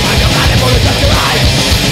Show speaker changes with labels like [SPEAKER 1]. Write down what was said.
[SPEAKER 1] I don't have the money to survive